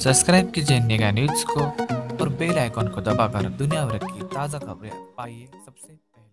Subscribe कीजिए नेगा news को और बेल आइकॉन को दबाकर दुनिया भर की ताज़ा खबरें पाइए सबसे पहले।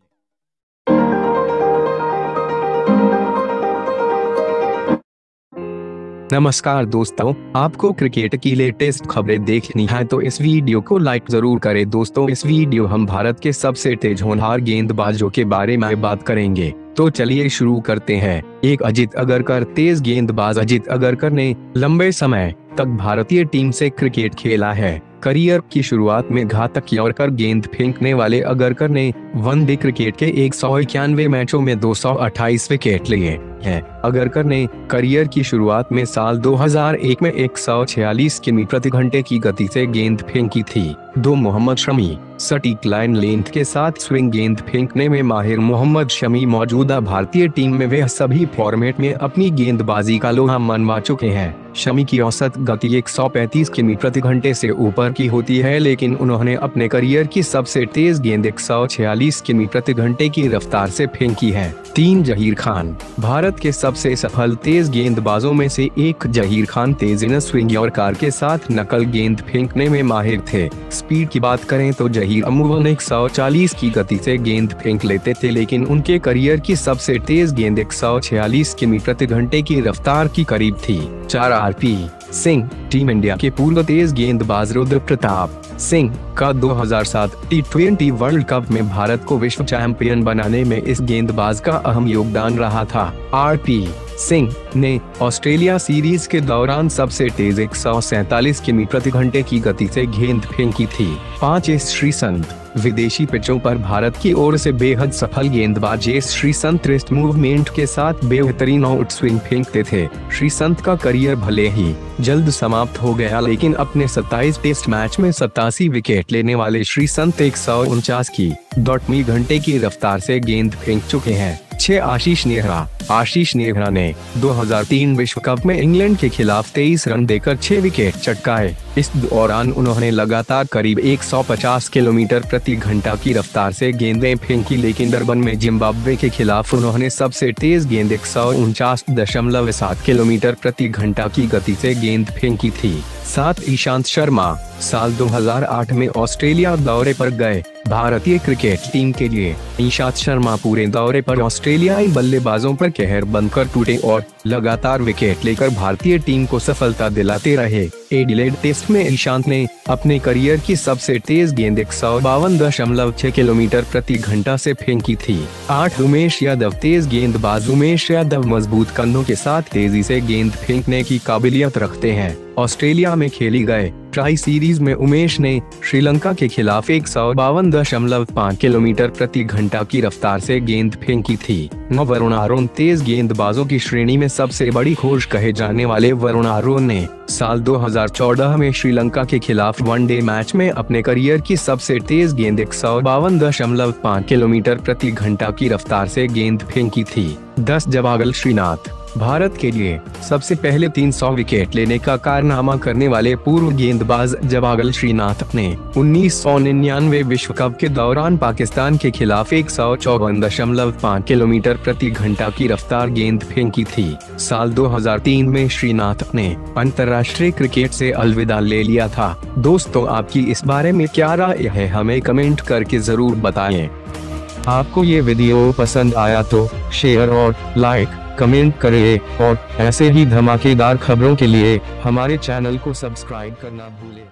नमस्कार दोस्तों, आपको क्रिकेट की लेटेस्ट खबरें देखनी है तो इस वीडियो को लाइक ज़रूर करें। दोस्तों, इस वीडियो हम भारत के सबसे तेज होनहार गेंदबाजों के बारे में बात करेंगे। तो चलिए शुरू करते हैं। एक अजित अगरकर, तेज गेंदबाज अजित अगरकर ने लंबे समय तक भारतीय टीम से क्रिकेट खेला है। करियर की शुरुआत में घातक यॉर्कर गेंद फेंकने वाले अगरकर ने वनडे क्रिकेट के एक सौ इक्यानवे मैचों में 228 विकेट लिए। हैं। अगरकर ने करियर की शुरुआत में साल 2001 में 146 किमी प्रति घंटे की गति से गेंद फेंकी थी। दो मोहम्मद शमी, सटीक लाइन लेंथ के साथ स्विंग गेंद फेंकने में माहिर मोहम्मद शमी मौजूदा भारतीय टीम में वे सभी फॉर्मेट में अपनी गेंदबाजी का लोहा मनवा चुके हैं। शमी की औसत गति 135 किमी प्रति घंटे से ऊपर की होती है, लेकिन उन्होंने अपने करियर की सबसे तेज गेंद 146 किमी प्रति घंटे की रफ्तार से फेंकी है। तीन जहीर खान। भारत के सबसे सफल तेज गेंदबाजों में से एक जहीर खान तेज स्विंग और कार के साथ नकल गेंद फेंकने में माहिर थे। स्पीड की बात करें तो जहीर अमूमन 140 की गति से गेंद फेंक लेते थे, लेकिन उनके करियर की सबसे तेज गेंद 146 किमी प्रति घंटे की रफ्तार की करीब थी। चार आरपी सिंह, टीम इंडिया के पूर्व तेज गेंदबाज रुद्र प्रताप सिंह का 2007 टी ट्वेंटी वर्ल्ड कप में भारत को विश्व चैंपियन बनाने में इस गेंदबाज का अहम योगदान रहा था। आरपी सिंह ने ऑस्ट्रेलिया सीरीज़ के दौरान सबसे तेज एक किमी प्रति घंटे की गति से गेंद फेंकी थी। पाँच श्रीसंत विदेशी पिचों पर भारत की ओर से बेहद सफल गेंदबाज श्री संत रिस्ट मूवमेंट के साथ बेहतरीन आउट स्विंग फेंकते थे। श्री संत का करियर भले ही जल्द समाप्त हो गया लेकिन अपने 27 टेस्ट मैच में सतासी विकेट लेने वाले श्री संत एक की दौटवी घंटे की रफ्तार ऐसी गेंद फेंक चुके हैं। छह आशीष नेहरा। आशीष नेहरा ने 2003 विश्व कप में इंग्लैंड के खिलाफ 23 रन देकर छह विकेट चटकाए। इस दौरान उन्होंने लगातार करीब 150 किलोमीटर प्रति घंटा की रफ्तार से गेंदें फेंकी, लेकिन डरबन में जिम्बाब्वे के खिलाफ उन्होंने सबसे तेज गेंद एक किलोमीटर प्रति घंटा की गति से गेंद फेंकी थी। साथ ईशांत शर्मा साल 2008 में ऑस्ट्रेलिया दौरे पर गए। भारतीय क्रिकेट टीम के लिए ईशांत शर्मा पूरे दौरे पर ऑस्ट्रेलियाई बल्लेबाजों पर कहर बनकर टूटे और लगातार विकेट लेकर भारतीय टीम को सफलता दिलाते रहे। एडिलेड टेस्ट में ईशांत ने अपने करियर की सबसे तेज गेंद एक सौ बावन दशमलव छह किलोमीटर प्रति घंटा से फेंकी थी। आठ उमेश यादव तेज गेंदबाज उमेश यादव मज़बूत कंधों के साथ तेज़ी से गेंद फेंकने की काबिलियत रखते हैं। ऑस्ट्रेलिया में खेली गए ट्राई सीरीज़ में उमेश ने श्रीलंका के खिलाफ एक किलोमीटर प्रति घंटा की रफ्तार से गेंद फेंकी थी। वरुण आरोन तेज गेंदबाजों की श्रेणी में सबसे बड़ी खोज कहे जाने वाले वरुण आरोन ने साल 2014 में श्रीलंका के खिलाफ वनडे मैच में अपने करियर की सबसे तेज गेंद एक किलोमीटर प्रति घंटा की रफ्तार से गेंद फेंकी थी। दस जवागल श्रीनाथ भारत के लिए सबसे पहले 300 विकेट लेने का कारनामा करने वाले पूर्व गेंदबाज जवागल श्रीनाथ ने उन्नीस सौ निन्यानवे विश्व कप के दौरान पाकिस्तान के खिलाफ एक किलोमीटर प्रति घंटा की रफ्तार गेंद फेंकी थी। साल 2003 में श्रीनाथ ने अंतर्राष्ट्रीय क्रिकेट से अलविदा ले लिया था। दोस्तों, आपकी इस बारे में क्या राय है, हमें कमेंट करके ज़रूर बताएँ। आपको ये वीडियो पसंद आया तो शेयर और लाइक कमेंट करें और ऐसे ही धमाकेदार खबरों के लिए हमारे चैनल को सब्सक्राइब करना भूलें।